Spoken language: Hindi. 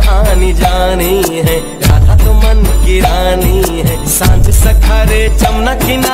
कहानी जानी है राधा तो मन की रानी है साँझ सखरे चमना किनारे।